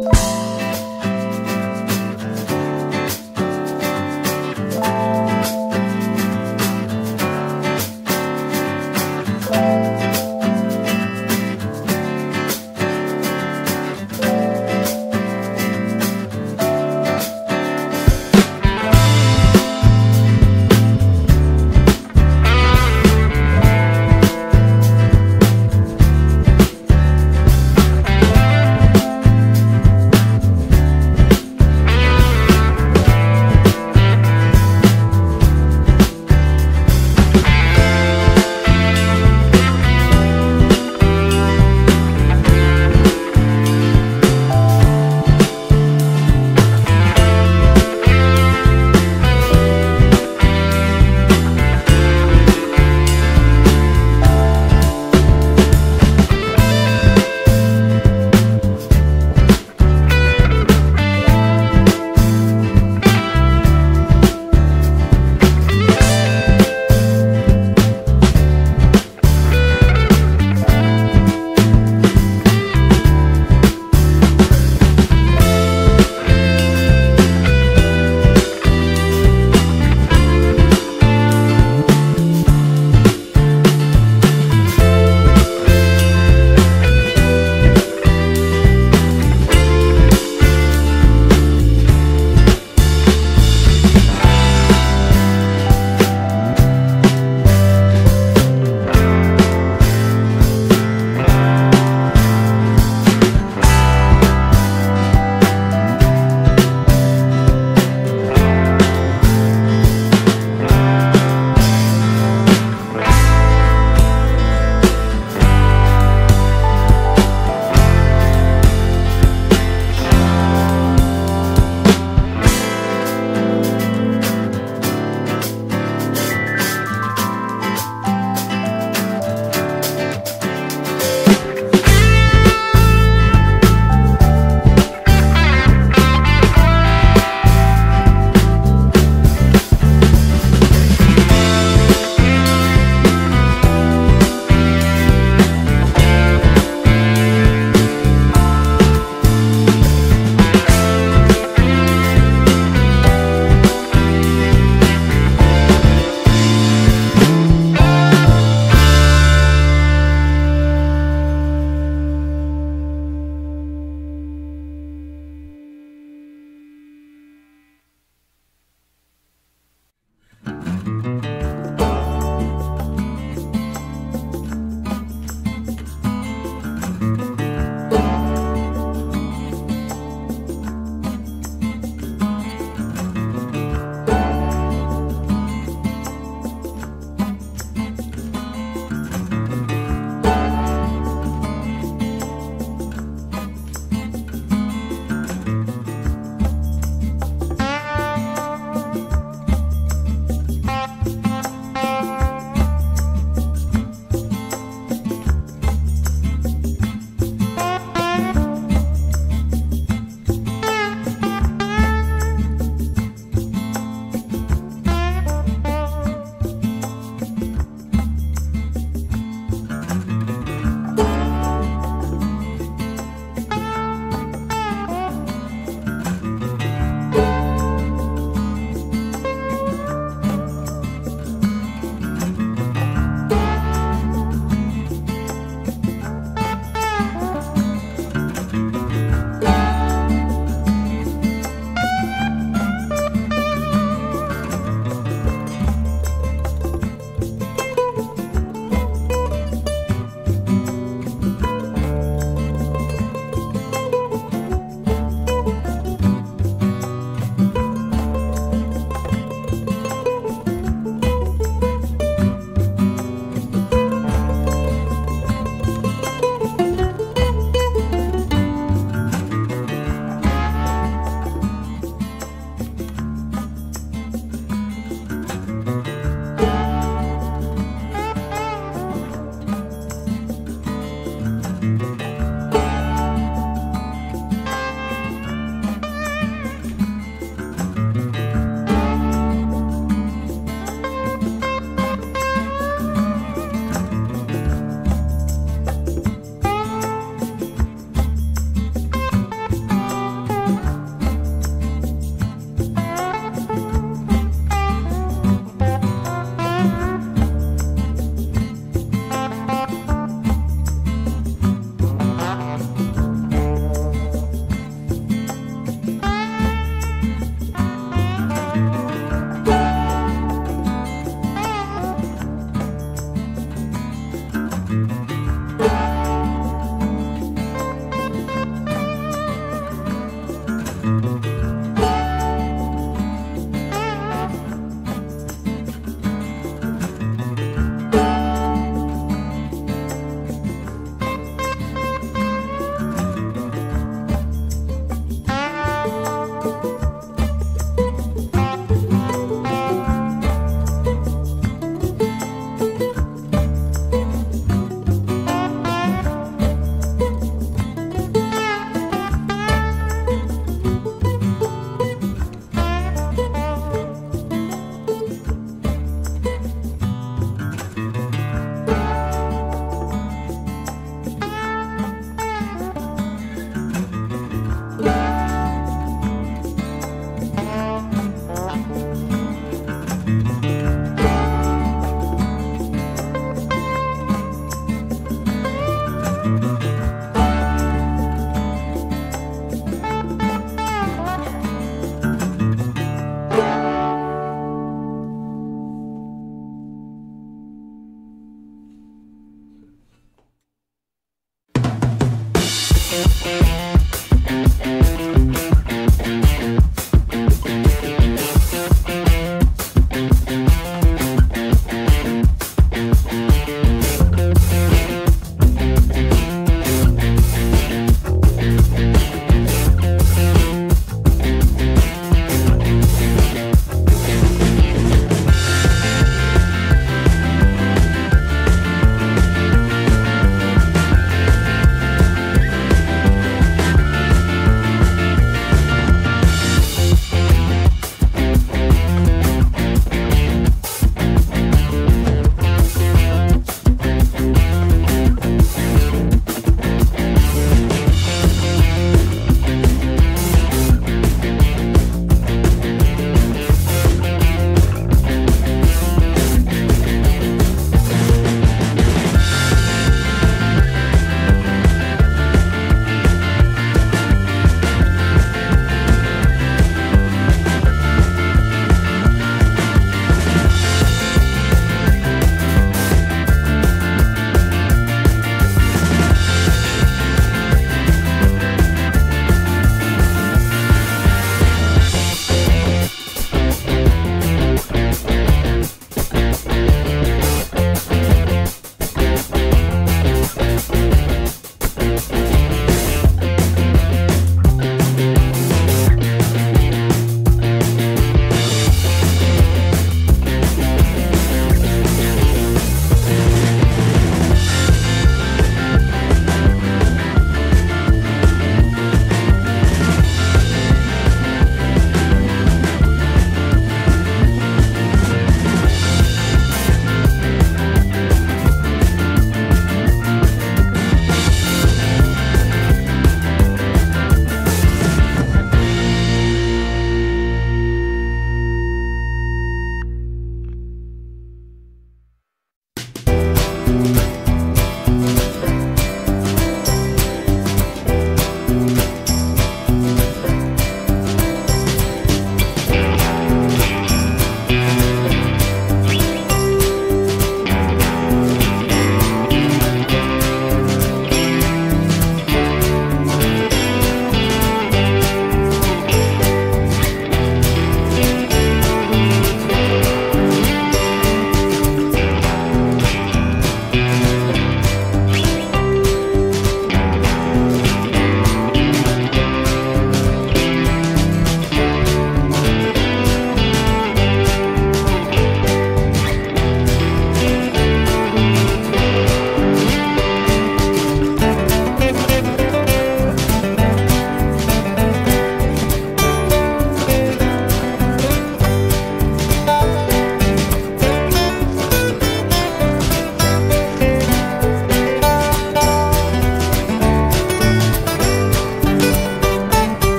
you